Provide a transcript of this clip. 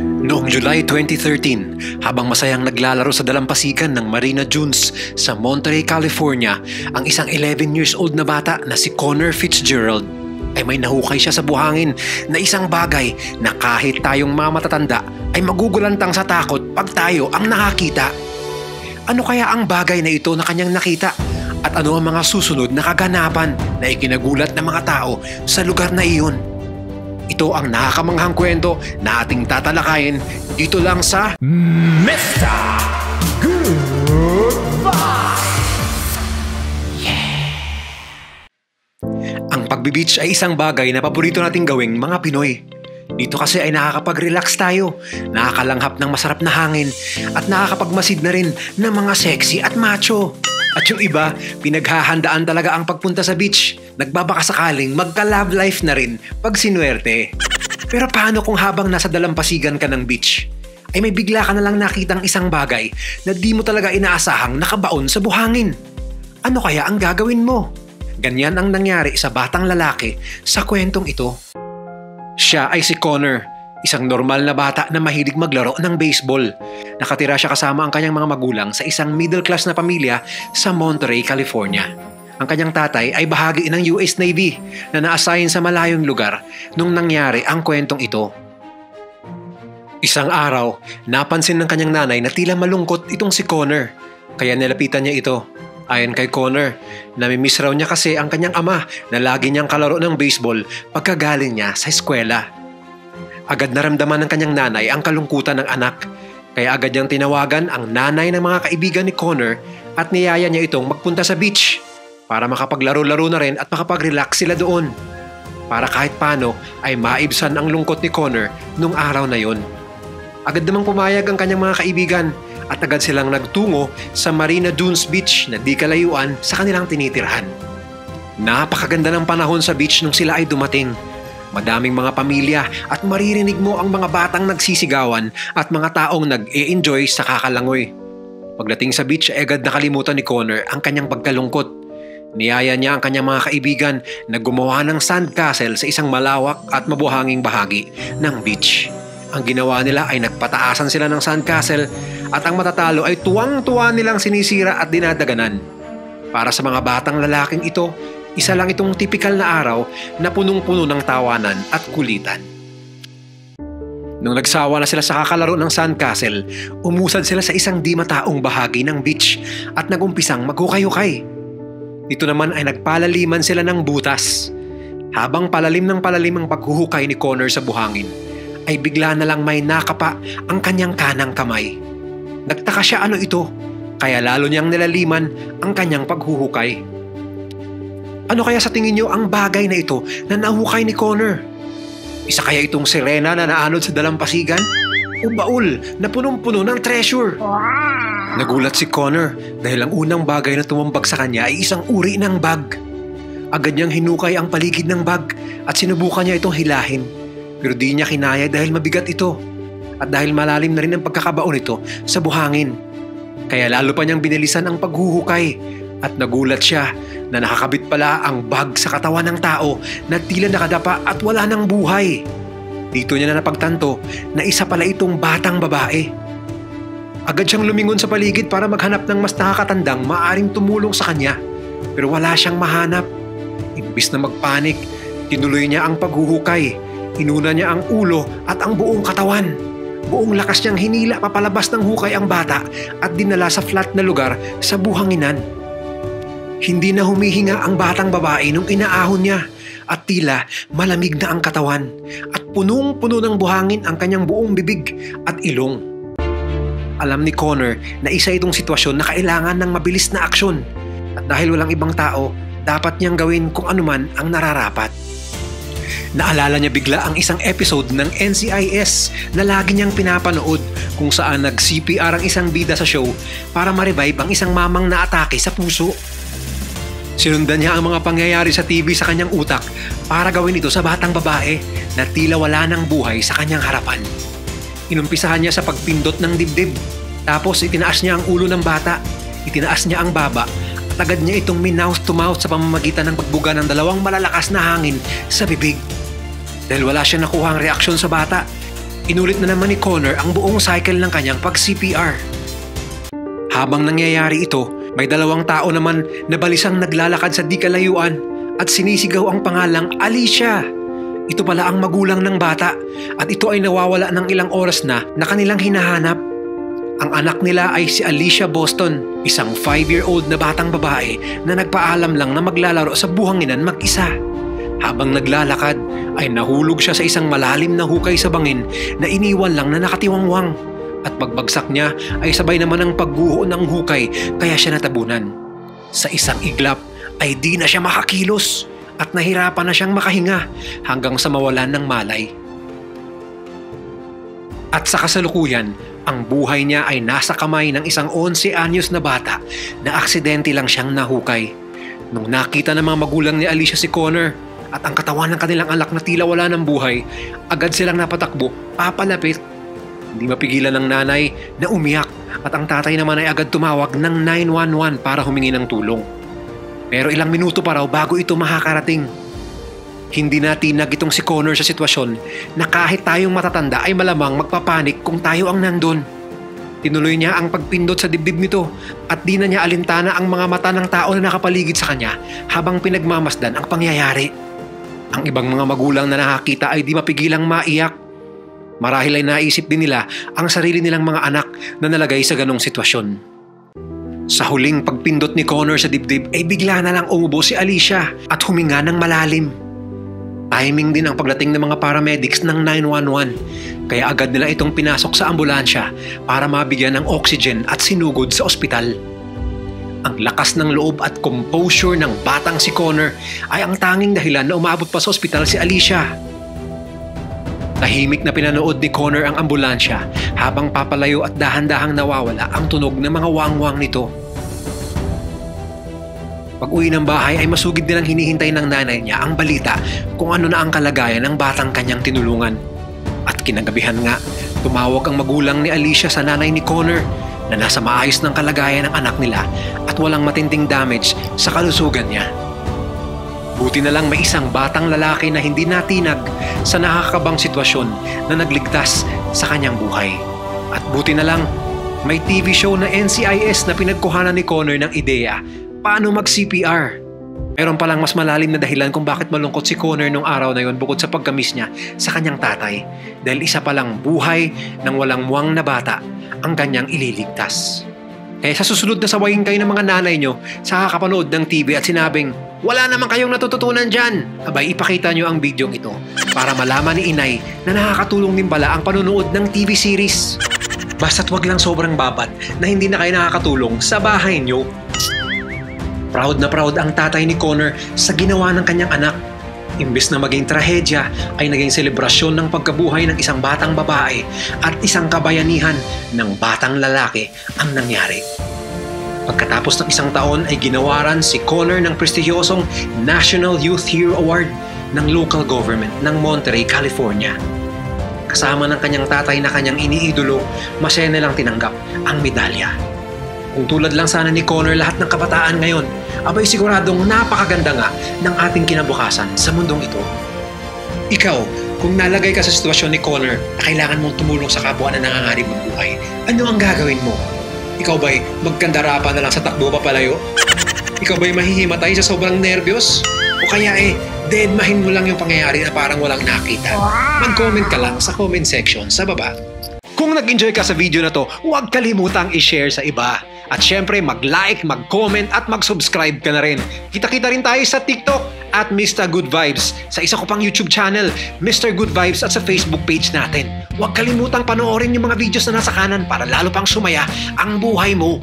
Noong July 2013, habang masayang naglalaro sa dalampasigan ng Marina Dunes sa Monterey, California, ang isang 11 years old na bata na si Connor Fitzgerald ay may nahukay siya sa buhangin na isang bagay na kahit tayong mga matatanda ay magugulantang sa takot pag tayo ang nakakita. Ano kaya ang bagay na ito na kanyang nakita? At ano ang mga susunod na kaganapan na ikinagulat ng mga tao sa lugar na iyon? Ito ang nakakamanghang kwento na ating tatalakayin dito lang sa Mr. Ang pagbibeach ay isang bagay na paborito nating gawing mga Pinoy. Dito kasi ay nakakapag-relax tayo, nakakalanghap ng masarap na hangin, at nakakapagmasid na rin ng mga sexy at macho. At yung iba, pinaghahandaan talaga ang pagpunta sa beach. Nagbabaka sakaling magka-love life na rin pag sinuwerte. Pero paano kung habang nasa dalampasigan ka ng beach, ay may bigla ka na lang nakitang isang bagay na di mo talaga inaasahang nakabaon sa buhangin? Ano kaya ang gagawin mo? Ganyan ang nangyari sa batang lalaki sa kwentong ito. Siya ay si Connor, isang normal na bata na mahilig maglaro ng baseball. Nakatira siya kasama ang kanyang mga magulang sa isang middle class na pamilya sa Monterey, California. Ang kanyang tatay ay bahagi ng US Navy na na-assign sa malayong lugar nung nangyari ang kwentong ito. Isang araw, napansin ng kanyang nanay na tila malungkot itong si Connor. Kaya nilapitan niya ito. Ayon kay Connor, namimiss raw niya kasi ang kanyang ama na lagi niyang kalaro ng baseball pagkagaling niya sa eskwela. Agad naramdaman ng kanyang nanay ang kalungkutan ng anak. Kaya agad niyang tinawagan ang nanay ng mga kaibigan ni Connor at niyaya niya itong magpunta sa beach para makapaglaro-laro na rin at makapag-relax sila doon. Para kahit paano ay maibsan ang lungkot ni Connor nung araw na yon. Agad namang pumayag ang kanyang mga kaibigan at agad silang nagtungo sa Marina Dunes Beach na di kalayuan sa kanilang tinitirhan. Napakaganda ng panahon sa beach nung sila ay dumating. Madaming mga pamilya at maririnig mo ang mga batang nagsisigawan at mga taong nag-e-enjoy sa kakalangoy. Pagdating sa beach ay agad nakalimutan ni Connor ang kanyang pagkalungkot. Niyaya niya ang kanyang mga kaibigan na gumawa ng sandcastle sa isang malawak at mabuhanging bahagi ng beach. Ang ginawa nila ay nagpataasan sila ng sandcastle at ang matatalo ay tuwang-tuwa nilang sinisira at dinadaganan. Para sa mga batang lalaking ito, isa lang itong tipikal na araw na punong-puno ng tawanan at kulitan. Nung nagsawa na sila sa kakalaro ng sandcastle, umusad sila sa isang di mataong bahagi ng beach at nagumpisang maghukay-hukay. Dito naman ay nagpalaliman sila ng butas. Habang palalim ng palalim ang paghuhukay ni Connor sa buhangin, ay bigla na lang may nakapa ang kanyang kanang kamay. Nagtaka siya ano ito, kaya lalo niyang nilaliman ang kanyang paghuhukay. Ano kaya sa tingin niyo ang bagay na ito na nahukay ni Connor? Isa kaya itong sirena na naanod sa dalampasigan? O baul na punong-puno ng treasure? Nagulat si Connor dahil ang unang bagay na tumambag sa kanya ay isang uri ng bag. Agad niyang hinukay ang paligid ng bag at sinubukan niya itong hilahin. Pero di niya kinaya dahil mabigat ito at dahil malalim na rin ang pagkakabaon nito sa buhangin. Kaya lalo pa niyang binilisan ang paghuhukay at nagulat siya na nakakabit pala ang bag sa katawan ng tao na tila nakadapa at wala ng buhay. Dito niya na napagtanto na isa pala itong batang babae. Agad siyang lumingon sa paligid para maghanap ng mas nakakatandang maaring tumulong sa kanya. Pero wala siyang mahanap. Imbis na magpanik, tinuloy niya ang paghuhukay. Inuna niya ang ulo at ang buong katawan. Buong lakas niyang hinila papalabas ng hukay ang bata at dinala sa flat na lugar sa buhanginan. Hindi na humihinga ang batang babae nung inaahon niya at tila malamig na ang katawan at punong-puno ng buhangin ang kanyang buong bibig at ilong. Alam ni Connor na isa itong sitwasyon na kailangan ng mabilis na aksyon at dahil walang ibang tao, dapat niyang gawin kung anuman ang nararapat. Naalala niya bigla ang isang episode ng NCIS na lagi niyang pinapanood kung saan nag-CPR ang isang bida sa show para ma-revive ang isang mamang naatake sa puso. Sinundan niya ang mga pangyayari sa TV sa kanyang utak para gawin ito sa batang babae na tila wala ng buhay sa kanyang harapan. Inumpisahan niya sa pagpindot ng dibdib. Tapos itinaas niya ang ulo ng bata, itinaas niya ang baba at agad niya itong minouth to mouth sa pamamagitan ng pagbuga ng dalawang malalakas na hangin sa bibig. Dahil wala siya nakuha ang reaksyon sa bata, inulit na naman ni Connor ang buong cycle ng kanyang pag-CPR. Habang nangyayari ito, may dalawang tao naman na balisang naglalakad sa di kalayuan at sinisigaw ang pangalang Alicia. Ito pala ang magulang ng bata at ito ay nawawala ng ilang oras na na kanilang hinahanap. Ang anak nila ay si Alicia Boston, isang 5-year-old na batang babae na nagpaalam lang na maglalaro sa buhanginan mag-isa. Habang naglalakad ay nahulog siya sa isang malalim na hukay sa bangin na iniwan lang na nakatiwangwang. At pagbagsak niya ay sabay naman ang pagguho ng hukay kaya siya natabunan. Sa isang iglap ay di na siya makakilos at nahirapan na siyang makahinga hanggang sa mawalan ng malay. At sa kasalukuyan, ang buhay niya ay nasa kamay ng isang 11 anyos na bata na aksidente lang siyang nahukay. Nung nakita ng mga magulang ni Alicia si Connor at ang katawan ng kanilang anak na tila wala ng buhay, agad silang napatakbo, papalapit. Hindi mapigilan ng nanay na umiyak at ang tatay naman ay agad tumawag ng 911 para humingi ng tulong. Pero ilang minuto pa raw bago ito makakarating. Hindi natin itong si Connor sa sitwasyon na kahit tayong matatanda ay malamang magpapanik kung tayo ang nandun. Tinuloy niya ang pagpindot sa dibdib nito at di na niya alintana ang mga mata ng tao na nakapaligid sa kanya habang pinagmamasdan ang pangyayari. Ang ibang mga magulang na nakakita ay di mapigilang maiyak. Marahil ay naisip din nila ang sarili nilang mga anak na nalagay sa ganong sitwasyon. Sa huling pagpindot ni Connor sa dibdib ay bigla na lang umubo si Alicia at huminga ng malalim. Timing din ang pagdating ng mga paramedics ng 911 kaya agad nila itong pinasok sa ambulansya para mabigyan ng oxygen at sinugod sa ospital. Ang lakas ng loob at composure ng batang si Connor ay ang tanging dahilan na umabot pa sa ospital si Alicia. Tahimik na pinanood ni Connor ang ambulansya habang papalayo at dahan-dahang nawawala ang tunog ng mga wangwang nito. Pag uwi ng bahay ay masugid nilang hinihintay ng nanay niya ang balita kung ano na ang kalagayan ng batang kanyang tinulungan. At kinagabihan nga, tumawag ang magulang ni Alicia sa nanay ni Connor na nasa maayos ng kalagayan ng anak nila at walang matinding damage sa kalusugan niya. Buti na lang may isang batang lalaki na hindi natinag sa nakakabang sitwasyon na nagligtas sa kanyang buhay. At buti na lang, may TV show na NCIS na pinagkuhanan ni Connor ng ideya paano mag-CPR. Meron palang mas malalim na dahilan kung bakit malungkot si Connor nung araw na yon bukod sa pagkamis niya sa kanyang tatay dahil isa palang buhay ng walang muwang na bata ang kanyang ililigtas. Kaya sa susunod na sawayin kayo ng mga nanay nyo sa kakapanood ng TV at sinabing, wala naman kayong natututunan dyan. Abay, ipakita nyo ang video ito para malaman ni inay na nakakatulong din pala ang panonood ng TV series. Basta't wag lang sobrang babat na hindi na kayo nakakatulong sa bahay nyo. Proud na proud ang tatay ni Connor sa ginawa ng kanyang anak. Imbes na maging trahedya ay naging selebrasyon ng pagkabuhay ng isang batang babae at isang kabayanihan ng batang lalaki ang nangyari. Pagkatapos ng isang taon ay ginawaran si Connor ng prestigyosong National Youth Hero Award ng local government ng Monterey, California. Kasama ng kanyang tatay na kanyang iniidolo, masaya nilang tinanggap ang medalya. Kung tulad lang sana ni Connor lahat ng kabataan ngayon, abay siguradong napakaganda nga ng ating kinabukasan sa mundong ito. Ikaw, kung nalagay ka sa sitwasyon ni Connor na kailangan mong tumulong sa kapwa na nangangarib magbuhay, ano ang gagawin mo? Ikaw ba'y magkandara pa na lang sa takbo papalayo? Ikaw ba'y mahihimatay sa sobrang nervyos? O kaya eh, deadmahin mo lang yung pangyayari na parang walang nakita? Mag-comment ka lang sa comment section sa baba. Kung nag-enjoy ka sa video na to, huwag kalimutang i-share sa iba. At syempre, mag-like, mag-comment at mag-subscribe ka na rin. Kita-kita rin tayo sa TikTok at Mr. Good Vibes. Sa isa ko pang YouTube channel, Mr. Good Vibes at sa Facebook page natin. Huwag kalimutang panoorin yung mga videos na nasa kanan para lalo pang sumaya ang buhay mo.